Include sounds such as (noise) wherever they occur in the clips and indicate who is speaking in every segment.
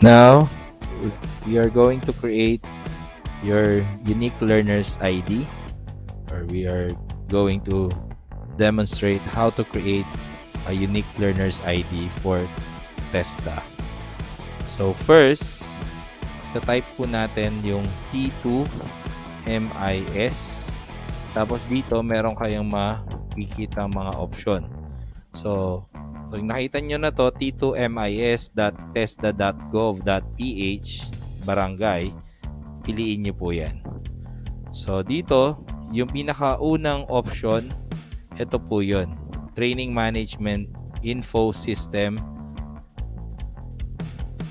Speaker 1: Now, we are going to create your unique learner's ID or we are going to demonstrate how to create a unique learner's ID for TESDA. So first, type po natin yung T2MIS. Tapos dito, meron kayong makikita mga option. So, So, nakita nyo na to, t2mis.tesda.gov.ph barangay. Piliin nyo po yan. So, dito, yung pinakaunang option, ito po yon Training Management Info System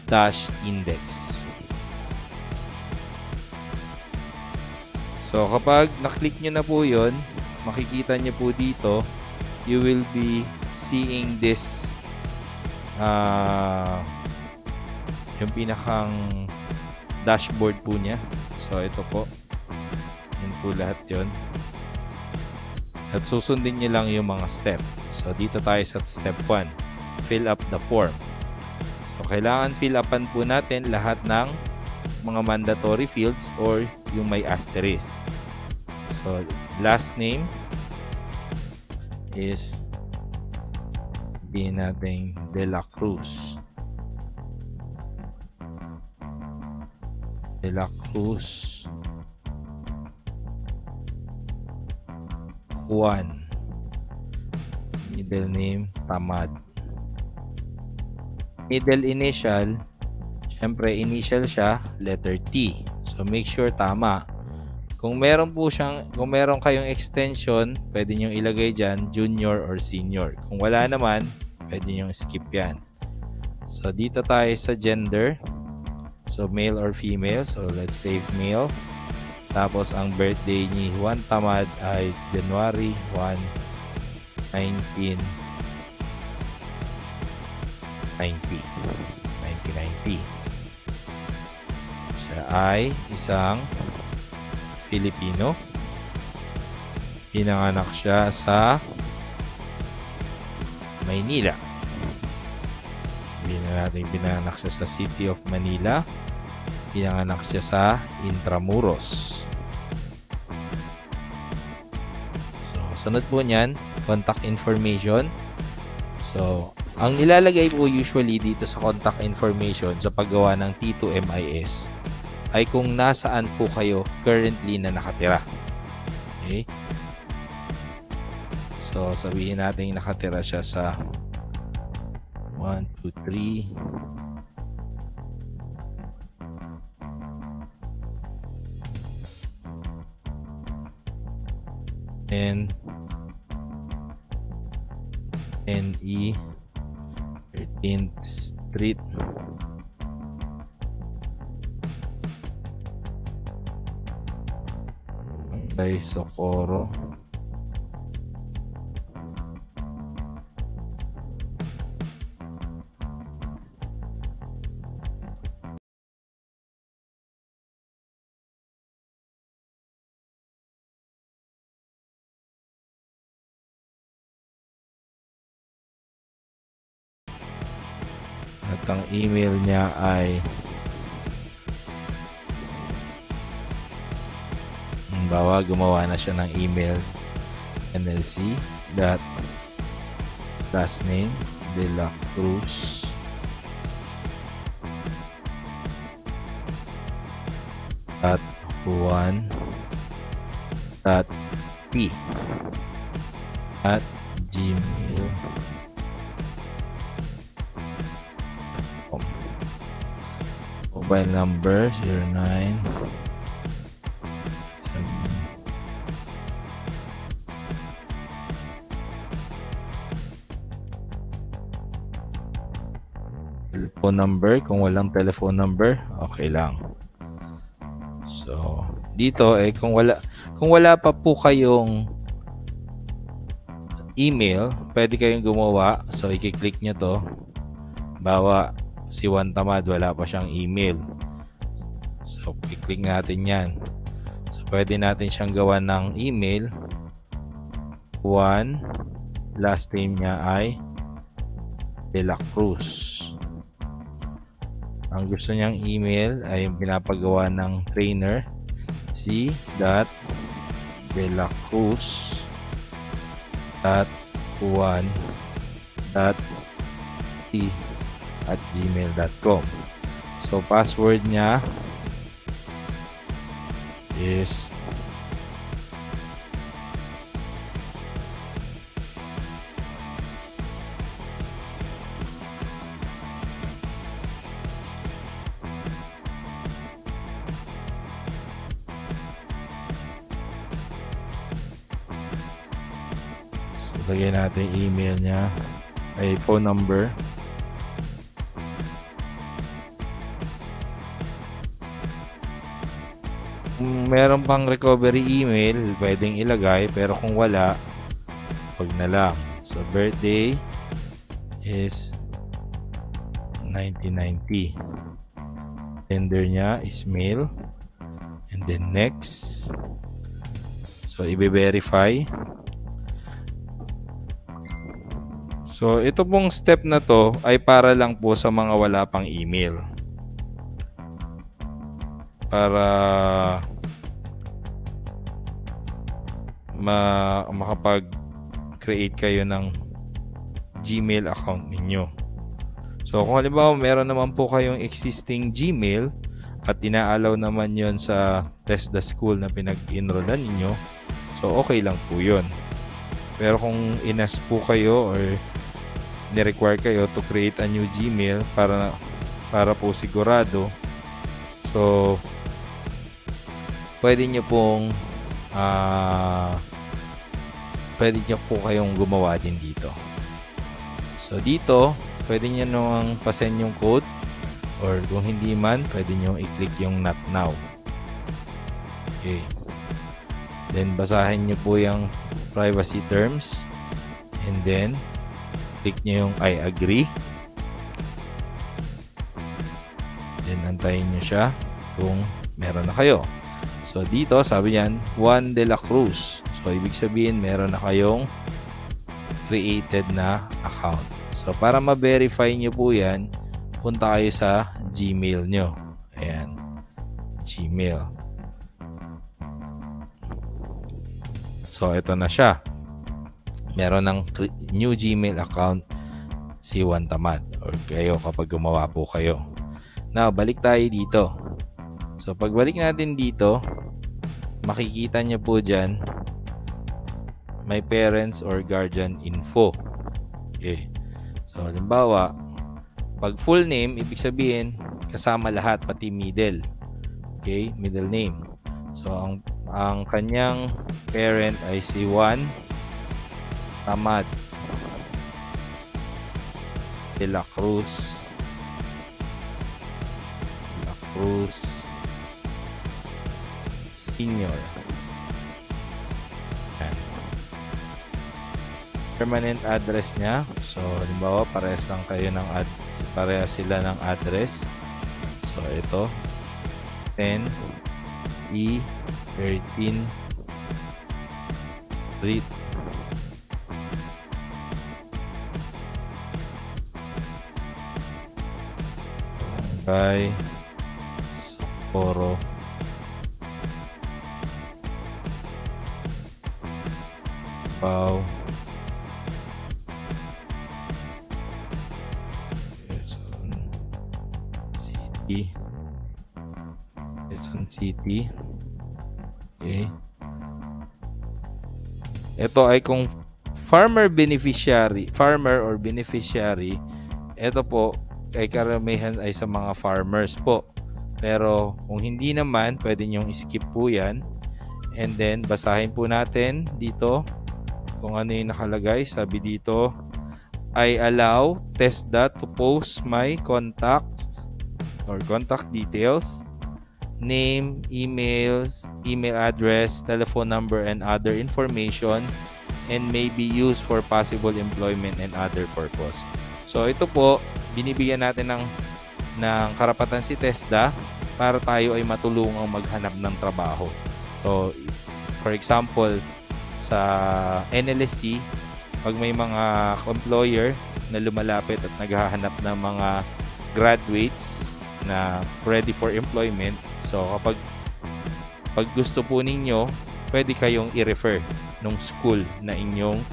Speaker 1: dash index. So, kapag naklik nyo na po yon makikita nyo po dito, you will be seeing this uh, yung pinakang dashboard po niya. So, ito po. Yan po lahat yon At susundin niyo lang yung mga step. So, dito tayo sa step 1. Fill up the form. So, kailangan fill upan po natin lahat ng mga mandatory fields or yung may asterisk. So, last name is sabihin natin De La Cruz. De La Cruz. Juan. Middle name, Tamad. Middle initial, syempre initial siya, letter T. So make sure tama. Kung meron po siyang, kung meron kayong extension, pwede nyo ilagay dyan, junior or senior. Kung wala naman, pwede nyo skip yan. So, dito tayo sa gender. So, male or female. So, let's save male. Tapos, ang birthday ni Juan Tamad ay January 1, 1990. 1990. Siya ay isang Filipino. Pinanganak siya sa Maynila. Hindi na natin pinanganak siya sa City of Manila. Pinanganak siya sa Intramuros. So, sunod po niyan, contact information. So, ang nilalagay po usually dito sa contact information sa paggawa ng T2MIS ay kung nasaan po kayo currently na nakatira. Okay? So, sabihin natin nakatira siya sa 1, 2, 3 N NE 13th Street kay Socorro. Ang email niya ay Halimbawa, gumawa na siya ng email nlc dot last name de la Cruz. Dot Juan dot p at gmail mobile number 09 telephone number. Kung walang telephone number, okay lang. So, dito eh kung wala kung wala pa po kayong email, pwede kayong gumawa. So, i-click nyo to. Bawa si Juan Tamad, wala pa siyang email. So, i-click natin yan. So, pwede natin siyang gawa ng email. Juan, last name niya ay De La Cruz ang gusto niyang email ay yung pinapagawa ng trainer si dot delacruz dot one dot t at gmail.com so password niya is So, lagyan natin yung email niya. Ay phone number kung meron pang recovery email, pwedeng ilagay. Pero kung wala, wag na lang. So, birthday is 1990. Gender niya is male. And then next. So, i-verify. So, ito pong step na to ay para lang po sa mga wala pang email para ma makapag-create kayo ng Gmail account ninyo. So kung halimbawa meron naman po kayong existing Gmail at inaalaw naman yon sa test the school na pinag-enrollan ninyo, so okay lang po yon. Pero kung inas po kayo or ni-require kayo to create a new Gmail para para po sigurado, so pwede nyo pong uh, pwede nyo po kayong gumawa din dito. So dito, pwede nyo nang pasend yung code or kung hindi man, pwede nyo i-click yung not now. Okay. Then basahin nyo po yung privacy terms and then click nyo yung I agree. Then antayin nyo siya kung meron na kayo. So, dito, sabi niyan, Juan de la Cruz. So, ibig sabihin, meron na kayong created na account. So, para ma-verify nyo po yan, punta kayo sa Gmail nyo. Ayan. Gmail. So, ito na siya. Meron ng new Gmail account si Juan Tamad or kayo kapag gumawa po kayo. Now, balik tayo dito. So, pagbalik natin dito, makikita nyo po dyan may parents or guardian info. Okay. So, halimbawa, pag full name, ibig sabihin, kasama lahat, pati middle. Okay, middle name. So, ang, ang kanyang parent ay si Juan Tamad de la Cruz de la Cruz Senior. Yan. Permanent address niya. So, halimbawa, parehas lang kayo ng ad parehas sila ng address. So, ito. 10 E 13 Street by Socorro Pau. Quezon City. Quezon City. Okay. Ito ay kung farmer beneficiary, farmer or beneficiary, ito po ay karamihan ay sa mga farmers po. Pero kung hindi naman, pwede nyong skip po yan. And then, basahin po natin dito kung ano yung nakalagay. Sabi dito, I allow TESDA to post my contacts or contact details, name, emails, email address, telephone number, and other information and may be used for possible employment and other purpose. So ito po, binibigyan natin ng ng karapatan si TESDA para tayo ay matulungang maghanap ng trabaho. So, for example, sa NLSC, pag may mga employer na lumalapit at naghahanap ng mga graduates na ready for employment. So kapag pag gusto po ninyo, pwede kayong i-refer nung school na inyong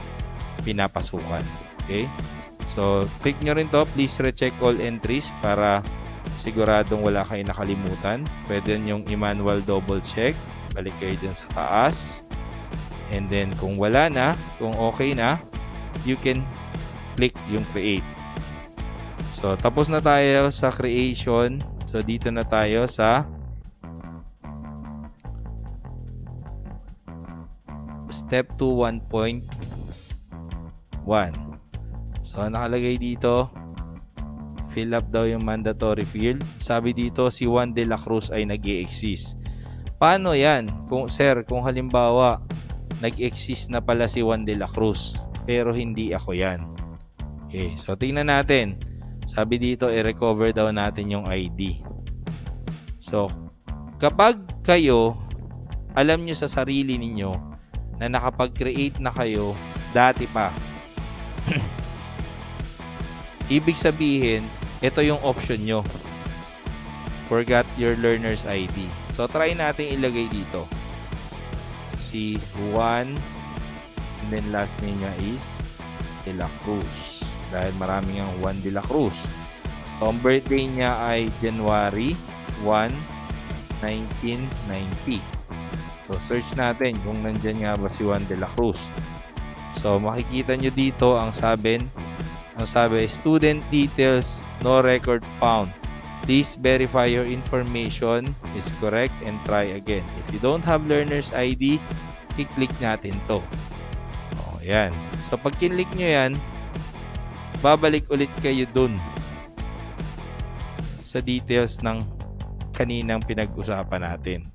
Speaker 1: pinapasukan. Okay? So, click nyo rin to. Please recheck all entries para siguradong wala kayong nakalimutan. Pwede nyong i-manual double check. Balik kayo dun sa taas. And then, kung wala na, kung okay na, you can click yung create. So, tapos na tayo sa creation. So, dito na tayo sa step 2 1.1. So, nakalagay dito, fill up daw yung mandatory field. Sabi dito, si Juan de la Cruz ay nag exist Paano yan? Kung, sir, kung halimbawa, nag-exist na pala si Juan de la Cruz, pero hindi ako yan. Okay, so tingnan natin. Sabi dito, i-recover daw natin yung ID. So, kapag kayo, alam nyo sa sarili ninyo na nakapag-create na kayo dati pa, (clears throat) Ibig sabihin, ito yung option nyo. Forgot your learner's ID. So, try natin ilagay dito. Si Juan, and then last name niya is De La Cruz. Dahil maraming ang Juan De La Cruz. So, ang birthday niya ay January 1, 1990. So, search natin kung nandyan nga ba si Juan De La Cruz. So, makikita nyo dito ang sabi ang sabi, student details, no record found. Please verify your information is correct and try again. If you don't have learner's ID, i-click natin to. Oh, yan. So, pag kinlik nyo yan, babalik ulit kayo dun sa details ng kaninang pinag-usapan natin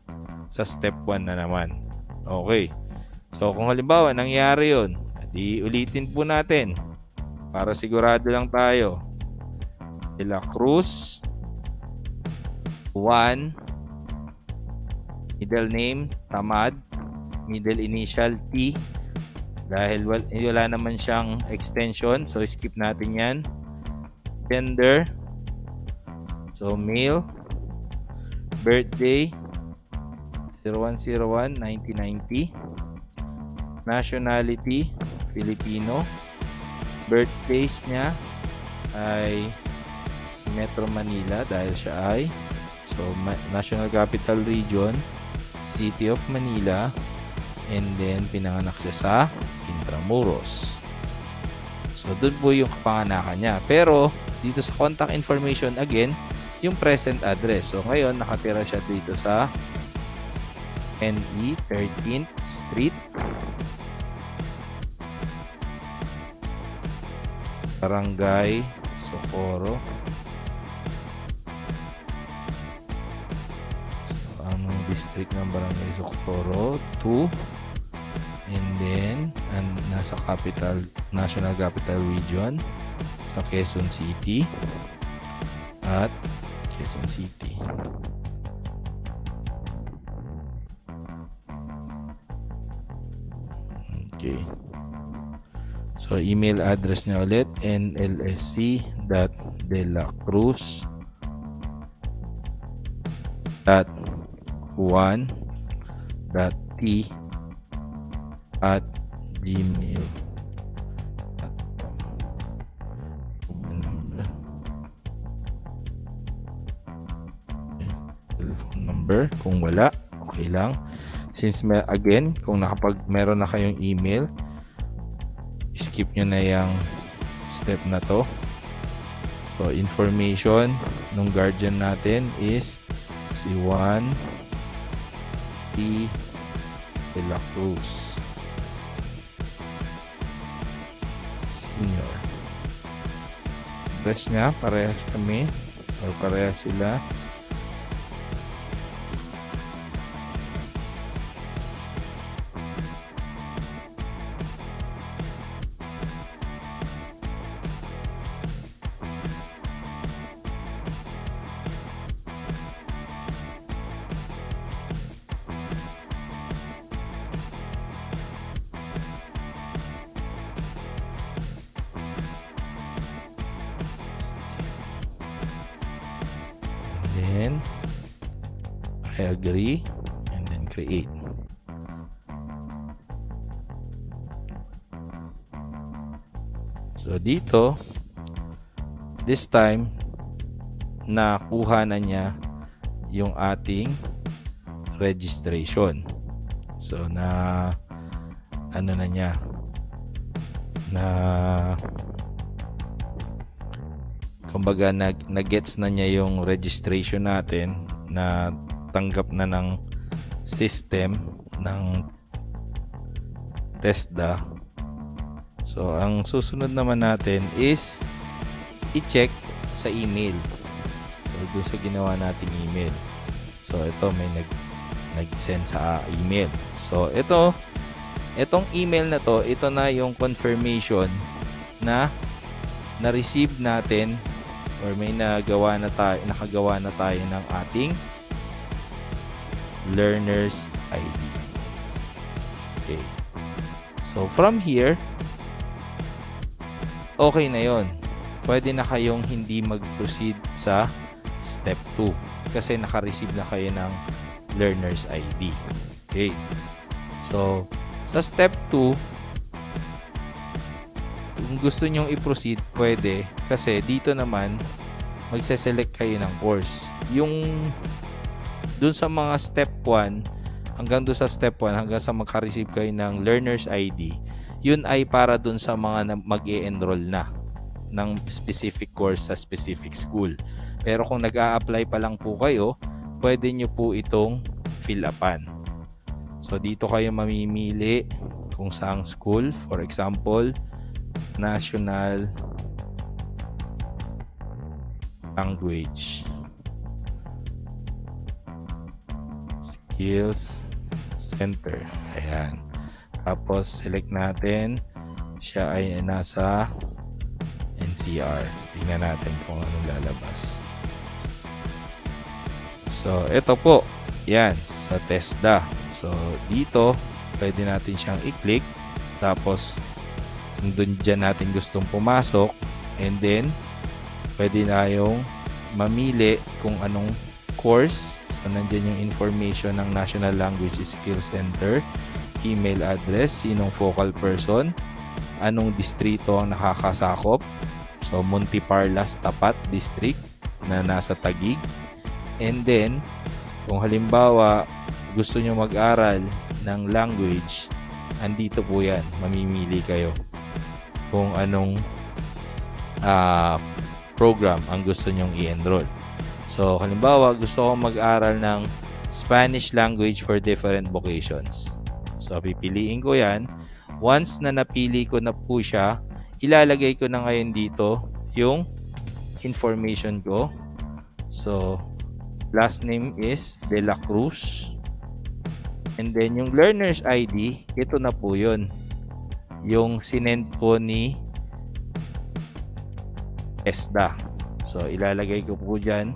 Speaker 1: sa step 1 na naman. Okay. So, kung halimbawa, nangyari yon, di ulitin po natin. Para sigurado lang tayo. De La Cruz 1 middle name Tamad middle initial T. Dahil wala, wala naman siyang extension so skip natin yan. Gender. So male. Birthday. 0101 1990 nationality Filipino. Birthplace niya ay Metro Manila dahil siya ay so National Capital Region, City of Manila, and then pinanganak siya sa Intramuros. So doon po yung kapanganakan niya. Pero dito sa contact information again, yung present address. So ngayon nakatira siya dito sa NE 13th Street Barangay Socorro. district ng Barangay Socorro to and then and nasa capital National Capital Region sa Quezon City at Quezon City. Okay. So, email address niya ulit, nlsc.delacruz.com 1.t at gmail.com number. Kung wala, okay lang. Since may, again, kung nakapag meron na kayong email, skip nyo na yung step na to. So, information nung guardian natin is si 1 City de la Cruz. Senior. Dress nga, parehas kami. Or parehas sila. So dito, this time, nakuha na niya yung ating registration. So na ano na niya na kumbaga nag nagets na niya yung registration natin na tanggap na ng system ng TESDA So, ang susunod naman natin is i-check sa email. So, doon sa ginawa nating email. So, ito may nag nag-send sa email. So, ito itong email na to, ito na yung confirmation na na-receive natin or may nagawa na tayo, nakagawa na tayo ng ating learner's ID. Okay. So, from here, okay na yon. Pwede na kayong hindi mag-proceed sa step 2 kasi naka-receive na kayo ng learner's ID. Okay. So, sa step 2, kung gusto nyong i-proceed, pwede. Kasi dito naman, magse-select kayo ng course. Yung dun sa mga step 1, hanggang dun sa step 1, hanggang sa magka-receive kayo ng learner's ID, yun ay para dun sa mga mag enroll na ng specific course sa specific school. Pero kung nag-a-apply pa lang po kayo, pwede nyo po itong fill upan. So dito kayo mamimili kung saang school. For example, National Language Skills Center. Ayan. Tapos, select natin. Siya ay nasa NCR. Tingnan natin kung anong lalabas. So, ito po. Yan, sa TESDA. So, dito, pwede natin siyang i-click. Tapos, doon dyan natin gustong pumasok. And then, pwede na yung mamili kung anong course. So, nandyan yung information ng National Language Skills Center email address, sinong focal person, anong distrito ang nakakasakop. So, Montiparlas Tapat District na nasa Tagig. And then, kung halimbawa gusto nyo mag-aral ng language, andito po yan. Mamimili kayo kung anong uh, program ang gusto nyong i-enroll. So, halimbawa, gusto kong mag-aral ng Spanish language for different vocations. So, pipiliin ko yan. Once na napili ko na po siya, ilalagay ko na ngayon dito yung information ko. So, last name is De La Cruz. And then, yung learner's ID, ito na po yun. Yung sinend po ni ESDA. So, ilalagay ko po dyan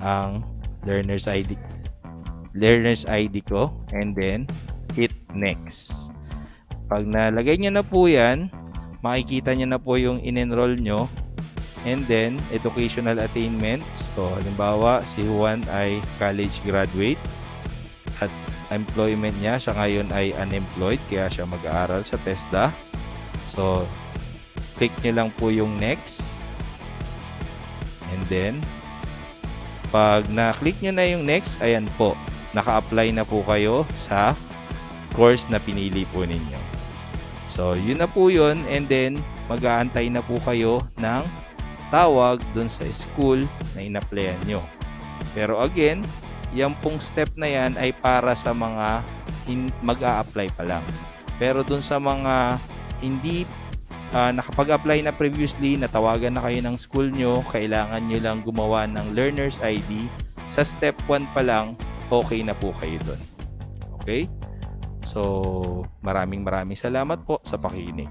Speaker 1: ang learner's ID learner's ID ko and then next. Pag nalagay nyo na po yan, makikita nyo na po yung in-enroll nyo and then educational attainment. So, halimbawa, si Juan ay college graduate at employment niya, siya ngayon ay unemployed kaya siya mag-aaral sa TESDA. So, click nyo lang po yung next. And then, pag na-click nyo na yung next, ayan po, naka-apply na po kayo sa course na pinili po ninyo. So, yun na po yun and then mag-aantay na po kayo ng tawag dun sa school na in-applyan nyo. Pero again, yung pong step na yan ay para sa mga mag-a-apply pa lang. Pero dun sa mga hindi uh, nakapag-apply na previously, natawagan na kayo ng school nyo, kailangan nyo lang gumawa ng learner's ID. Sa step 1 pa lang, okay na po kayo dun. Okay? So, maraming maraming salamat po sa pakikinig.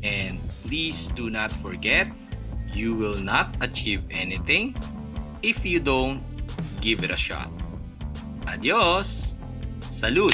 Speaker 2: And please do not forget, you will not achieve anything if you don't give it a shot. Adios! Salud!